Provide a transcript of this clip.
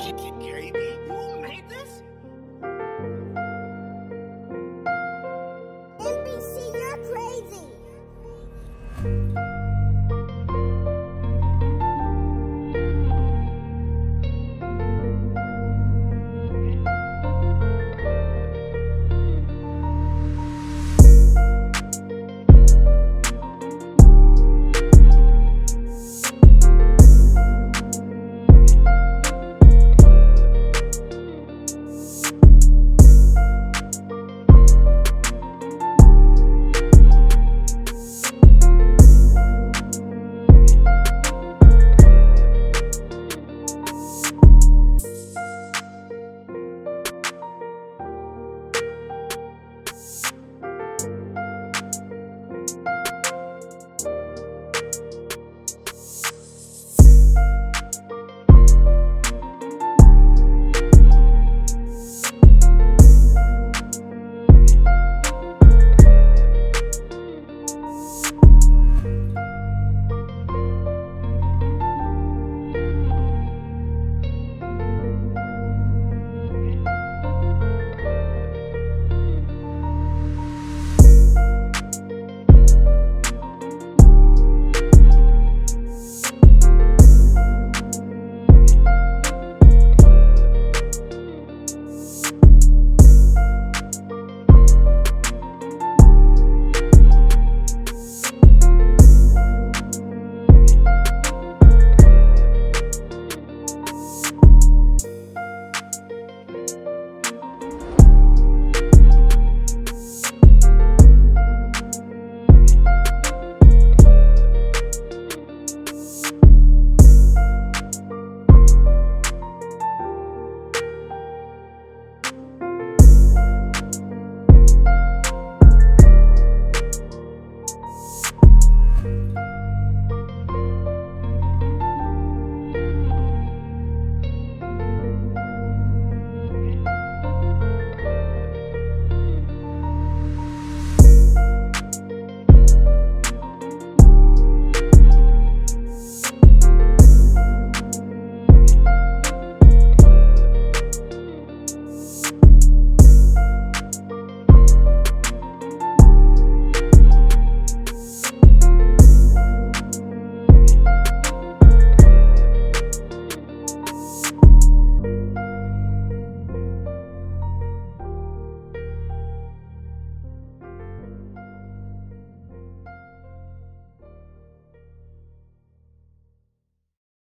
Katie.